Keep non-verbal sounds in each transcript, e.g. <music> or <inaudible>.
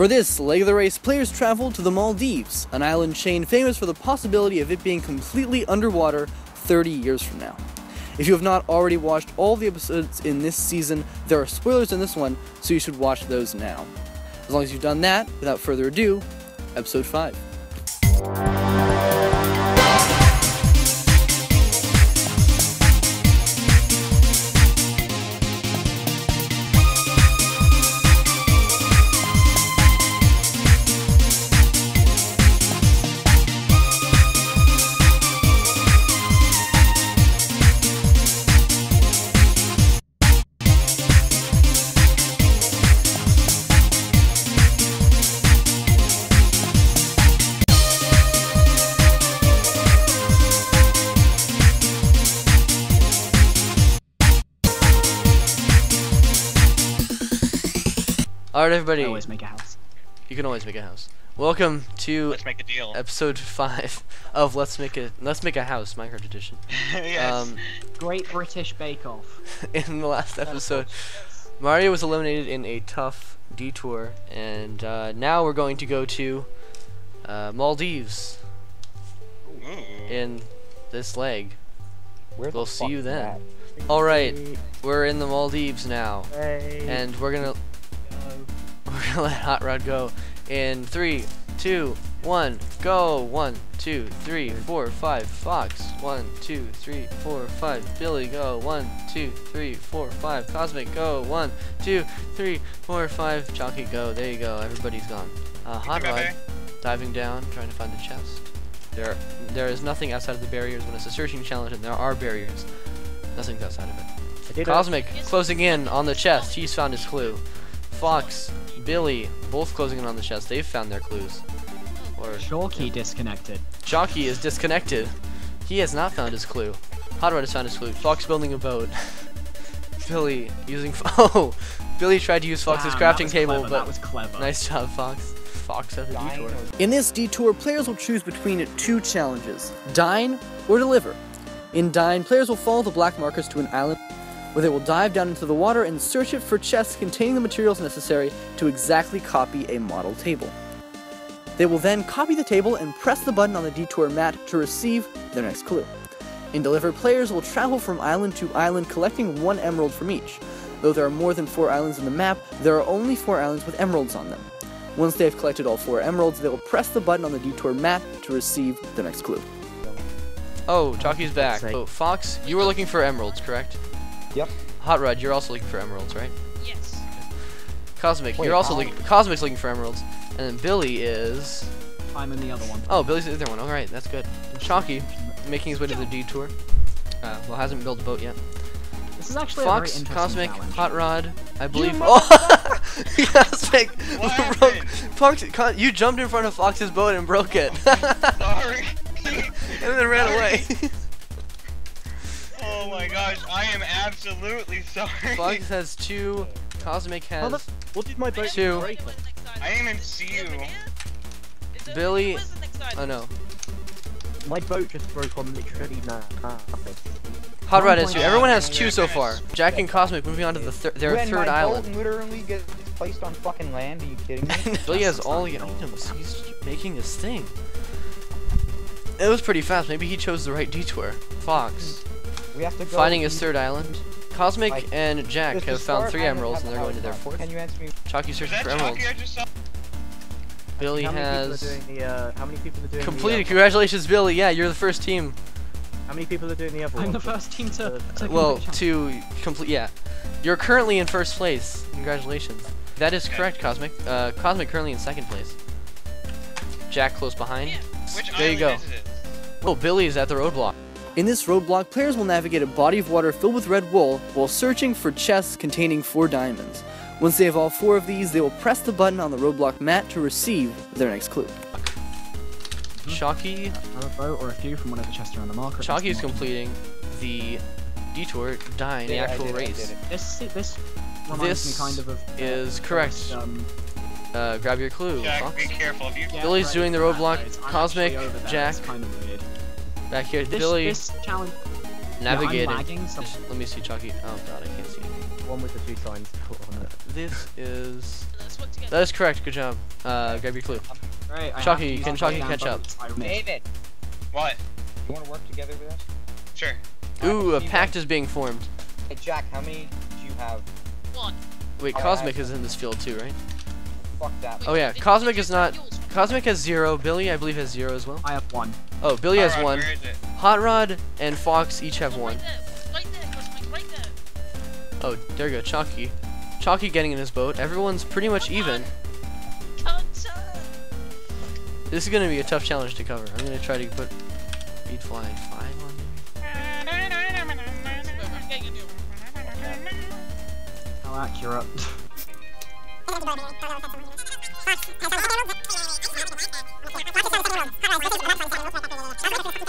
For this leg of the race, players travel to the Maldives, an island chain famous for the possibility of it being completely underwater 30 years from now. If you have not already watched all the episodes in this season, there are spoilers in this one, so you should watch those now. As long as you've done that, without further ado, episode 5. Alright, everybody, I always make a house. you can always make a house. Welcome to Let's make a deal. episode 5 of Let's Make a Let's Make a House Minecraft Edition. <laughs> yes. Um, Great British Bake Off. <laughs> in the last episode, Mario was eliminated in a tough detour, and uh, now we're going to go to uh, Maldives Ooh. in this leg. Where We'll see you then. All right, we're in the Maldives now, Hey. and we're gonna we're gonna <laughs> let Hot Rod go in three, two, one, go. One, two, three, four, five. Fox. One, two, three, four, five. Billy, go. One, two, three, four, five. Cosmic, go. One, two, three, four, five. Chalky, go. There you go. Everybody's gone. Uh, Hot Rod diving down, trying to find the chest. There, there is nothing outside of the barriers when it's a searching challenge, and there are barriers. Nothing's outside of it. I did it. Cosmic closing in on the chest. He's found his clue. Fox, Billy, both closing in on the chest. They've found their clues. Or Chalky disconnected. Chalky is disconnected. He has not found his clue. Hot Rod has found his clue. Fox building a boat. <laughs> Billy using. <laughs> Oh, Billy tried to use Fox's Damn, that crafting was table, clever, but that was clever. nice job, Fox. Fox has a detour. In this detour, players will choose between two challenges dine or deliver. In Dine, players will follow the black markers to an island where they will dive down into the water and search it for chests containing the materials necessary to exactly copy a model table. They will then copy the table and press the button on the detour mat to receive their next clue. In Deliver, players will travel from island to island collecting one emerald from each. Though there are more than four islands in the map, there are only four islands with emeralds on them. Once they have collected all four emeralds, they will press the button on the detour mat to receive the next clue. Oh, Chalky's back. Oh, Fox, you were looking for emeralds, correct? Yep. Hot Rod, you're also looking for emeralds, right? Yes. Cosmic, Wait, you're also looking. Cosmic's looking for emeralds, and then Billy is. I'm in the other one. Oh, Billy's the other one. All right, that's good. Chalky, making his way to the detour. Uh, well, hasn't built a boat yet. This is actually a very Fox, interesting Cosmic, challenge. Hot Rod, I believe. motherfucker! <laughs> oh, Cosmic, broke. Fox, Co- you jumped in front of Fox's boat and broke it, <laughs> Sorry. <laughs> and then ran Sorry. away. Oh my gosh, I am absolutely <laughs> sorry. Fox has two. Cosmic How the has. What did my boat Two. break? I didn't even see you. Billy- Oh no. My boat just broke on literally no- nothing. Hot Rod One has oh two. Everyone has two so far. Jack and Cosmic moving on to the thir- their when third my island. boat literally gets placed on fucking land, are you kidding me? <laughs> Billy has all not the items. He's making his thing. It was pretty fast. Maybe he chose the right detour. Fox we have to go. finding his third island. Cosmic Like, and Jack have found three emeralds and they're going to their house? fourth. Can you answer me? Chalky Is searching that for Chalky emeralds. I just saw? Billy how has people are doing the? Uh, how many people are doing completed. The, Congratulations, Billy. Yeah, you're the first team. uh, how many people are doing the other I'm one? the first team to. to Well, to complete. Yeah, you're currently in first place. Congratulations. That is correct, Cosmic. Uh, Cosmic currently in second place. Jack close behind. Which There you go. is it? Oh, Billy is at the roadblock. In this roadblock, players will navigate a body of water filled with red wool while searching for chests containing four diamonds. Once they have all four of these, they will press the button on the roadblock mat to receive their next clue. Chalky, Another boat or a few from whatever chest are on the marker. Chalky is completing the detour, dying, the Did it, actual it, race. This this reminds This me kind of of. uh, is correct. first, Um, Uh, grab your clue, Jack, Fox. be careful. If you yeah, Billy's right, doing the roadblock, Cosmic, actually over there, Jack. Kind of weird. Back here, This, Billy this challenge. navigating. Yeah, lagging, so Just- let me see, Chalky. Oh god, I can't see. One with the two signs put on it. This is. Let's work together. That is correct. Good job. Uh, grab your clue. Right, I Chalky, have can use Chalky catch up? boats. I missed. David, What? you want to work together with us? Sure. Ooh, a pact is being formed. Hey, Jack, how many do you have? One. Wait, Alright, Cosmic I- is in this field too, right? Fuck that. Oh yeah, Cosmic is not. Cosmic has zero. Billy, I believe, has zero as well. I have one. Oh, Billy has Alright, one. Where is it? Hot Rod and Fox each have Oh, one. Right there. Right there, Cosmic. Right there. Oh, there you go, Chalky. Chalky getting in his boat. Everyone's pretty much Come even. on. Can't turn. This is gonna be a tough challenge to cover. I'm gonna try to put beat fly five on there. <laughs> <laughs> I'm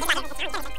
getting a new one.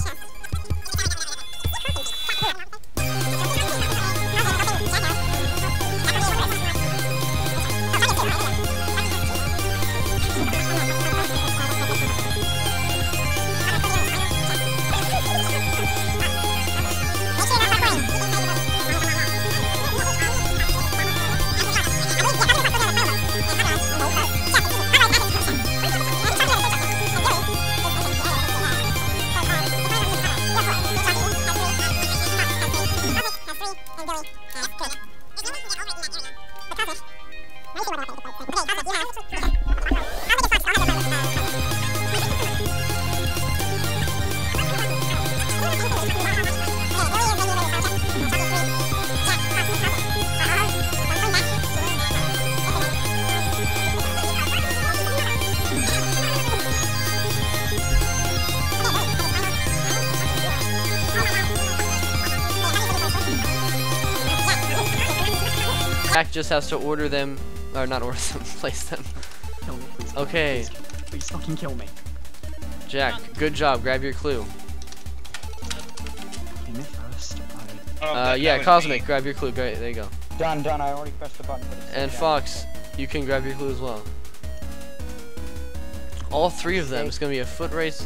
Jack just has to order them, or not order <laughs> them, place them. Kill me, please. Okay, Please, please fucking kill me. Jack, good job. Grab your clue. Kill me first. I- Oh, Uh, yeah, Cosmic, grab your clue. Great, there you go. Done, done. I already pressed the button. But it's And down. Fox, you can grab your clue as well. All three of them. It's gonna be a foot race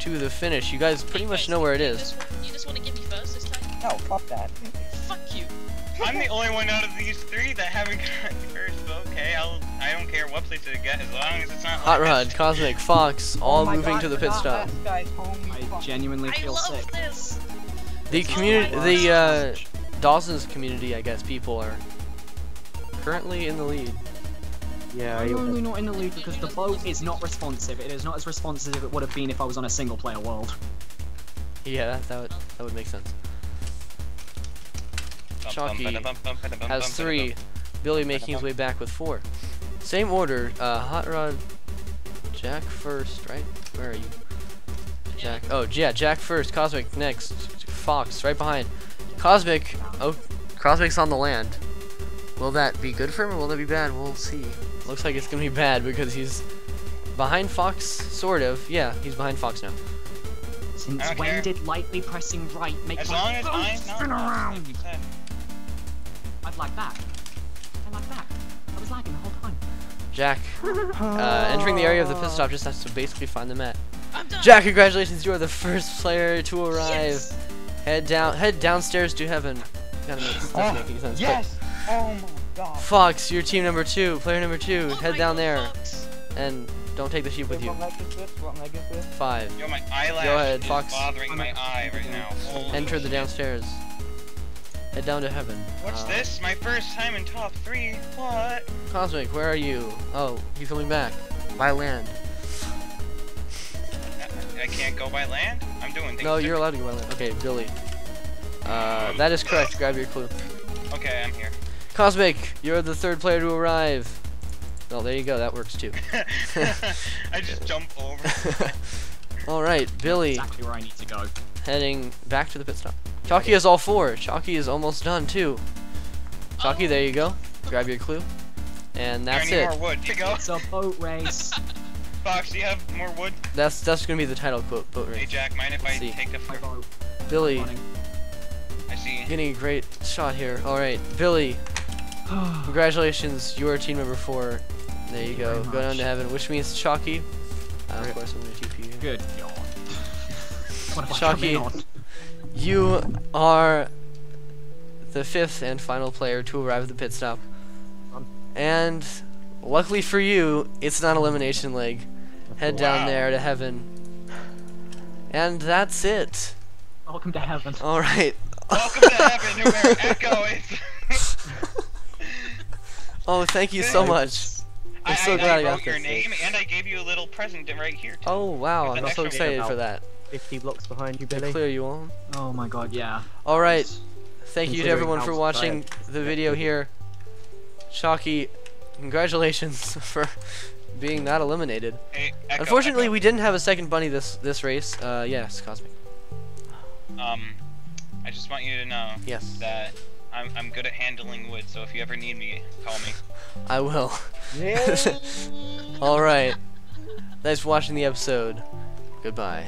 to the finish. You guys pretty much know where it is. you is. just- You just want to give me first this time? No, fuck that. Fuck you. I'm the <laughs> only one out of these three that haven't gotten first, but okay, I'll, I don't care what place I get as long as it's not Hot like Rod, this. Cosmic, Fox, all Oh moving God, to the pit stop. guys. I fuck. genuinely I feel love sick. this. The community, the uh. Dawson's community, I guess, people are currently in the lead. Yeah, I'm you- only not in the lead because the boat is not responsive. It is not as responsive as it would have been if I was on a single player world. Yeah, that, that would that would make sense. Bum, Chalky Has three. Billy making his way back with four. Same order. Uh, Hot Rod, Jack first, right? Where are you? Jack. Oh, yeah, Jack first. Cosmic next. Fox right behind. Cosmic. Oh, Cosmic's on the land. Will that be good for him or will that be bad? We'll see. Looks like it's gonna be bad because he's behind Fox, sort of. Yeah, he's behind Fox now. Since when care. did lightly pressing right make As my long as boat I'm spin not lost, around? Like you said. I'd like that. I like that. I was lagging the whole time. Jack, uh, entering the area of the pit stop just has to basically find the mat. Jack, congratulations! You are the first player to arrive. Yes. Head down, head downstairs to heaven. Gotta make, this doesn't make any sense. Yes! Oh my god. Fox, you're team number two, player number two. Oh head down God, there Fox. and don't take the sheep with you. What leg is this? What leg is this? Five. Yo, my eyelash Go ahead, Fox. bothering my eye right now. Holy Enter the shit. downstairs. Head down to heaven. What's Uh, this? My first time in top three. What? Cosmic, where are you? Oh, he's coming back. By land. I, I can't go by land. I'm doing things. No, you're allowed to go by land. Okay, Billy. Uh, that is correct. Grab your clue. Okay, I'm here. Cosmic, you're the third player to arrive. Oh, there you go. That works too. <laughs> I just <laughs> jump over. All right, Billy, Exactly where I need to go. heading back to the pit stop. Chalky has all four. Chalky is almost done too. Chalky, there you go. Grab your clue, and that's I need it. more wood. Here you go. It's a boat race. <laughs> Fox, do you have more wood? That's that's gonna be the title quote. Boat Hey. Jack, mind if I See. take a My boat. Billy, I see. getting a great shot here. All right, Billy, <sighs> congratulations. You are team number four. There you you go. very Go down to heaven. Wish me it's Chalky. Uh, of course, I'm gonna TP you. Good God. You are the fifth and final player to arrive at the pit stop. And luckily for you, it's not elimination leg. Head down there to heaven. And that's it. Welcome to heaven. All right. Welcome to heaven, where <laughs> Ecko is. <laughs> Oh, thank you so much. I'm I, so I, glad I I got wrote your this. name and I gave you a little present right here. Too. Oh wow, I'm so excited for that. 50 blocks behind you, To Billy. clear you all. Oh my god, yeah. All right. Thank you to everyone for watching the video here. Chalky, congratulations <laughs> for being not eliminated. Hey, Ecko, Unfortunately, Ecko. we didn't have a second bunny this this race. Uh, yes, Cosmic. Um, I just want you to know Yes, that I'm I'm good at handling wood. So if you ever need me, call me. I will. Yeah. <laughs> All right. Thanks for watching the episode. Goodbye.